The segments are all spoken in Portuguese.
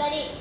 Tarik.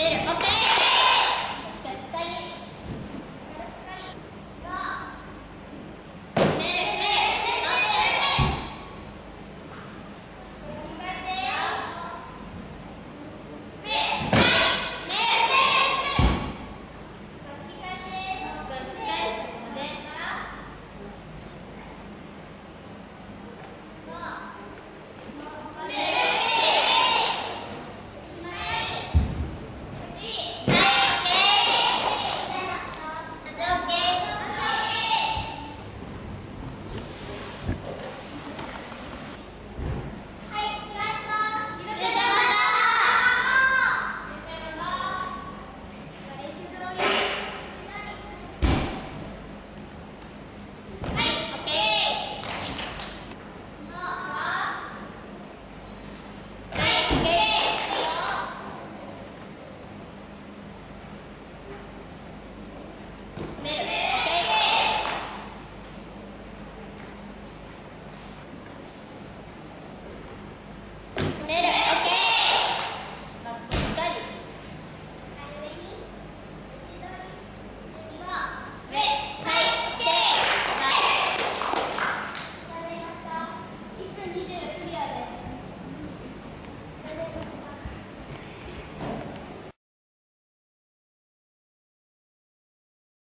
Primeira, ok.